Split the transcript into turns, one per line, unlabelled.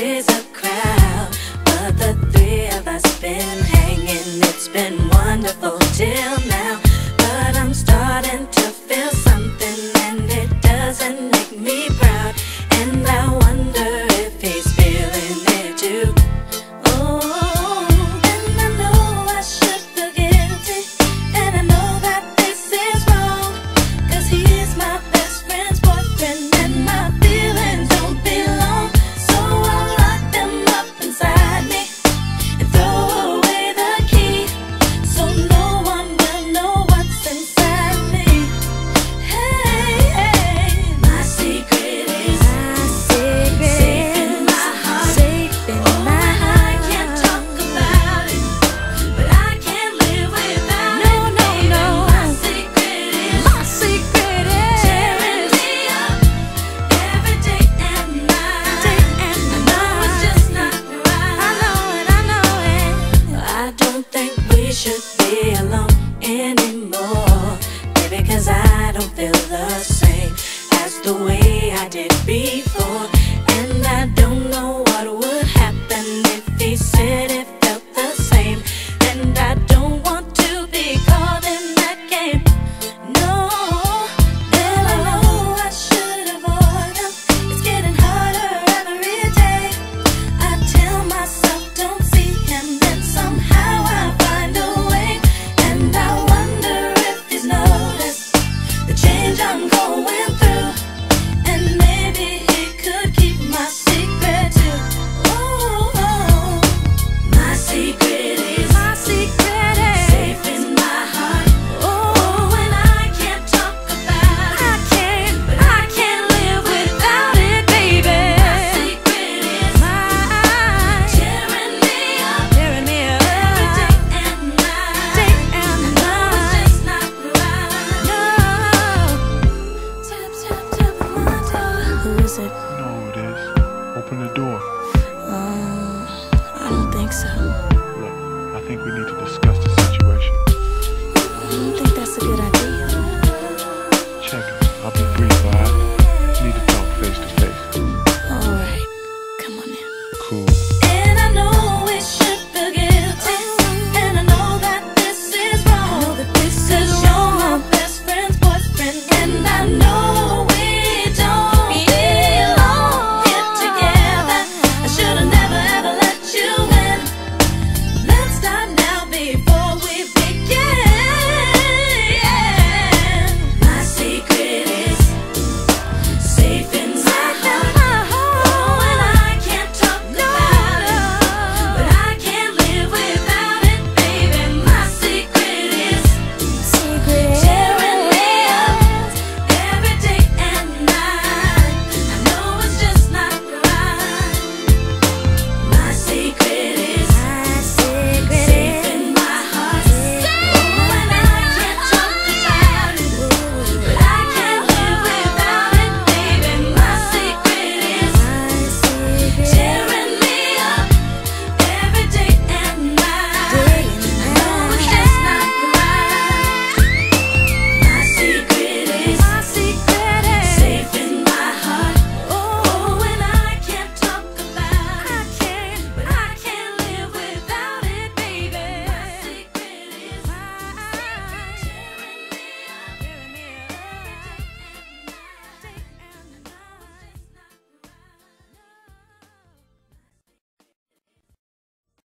this don't think we should be alone anymore. Baby, cause I don't feel the same as the way I did before. it? No, it is.
Open the door.
Um, I don't think so.
Look, I think we need to discuss the situation.
I don't think that's a good idea.
Check it. I'll be brief, alright? Need to talk face to face.
Alright. Come on in.
Cool.